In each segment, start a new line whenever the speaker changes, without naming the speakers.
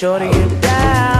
sure to get down.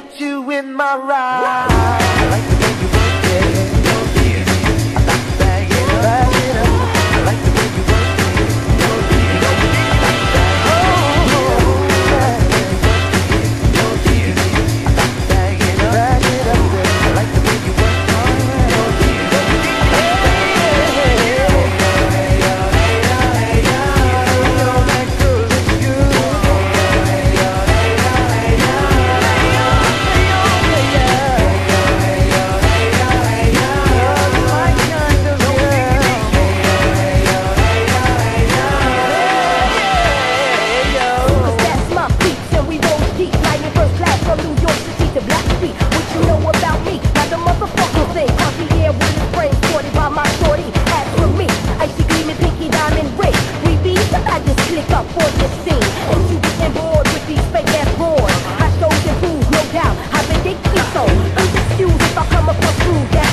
Get you in my ride.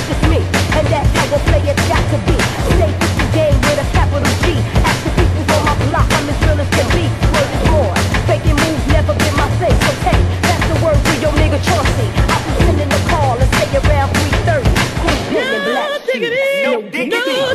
just me, and that's how we play. It's got to be. Stay with the game with a capital G. Ask the people on my block, I'm as real as can be. Word is born, faking moves never been my thing. So hey, that's the word for your nigga Chauncey. I'll be sending a call and stay around 3:30. Cool, no, black. No diggity. No diggity.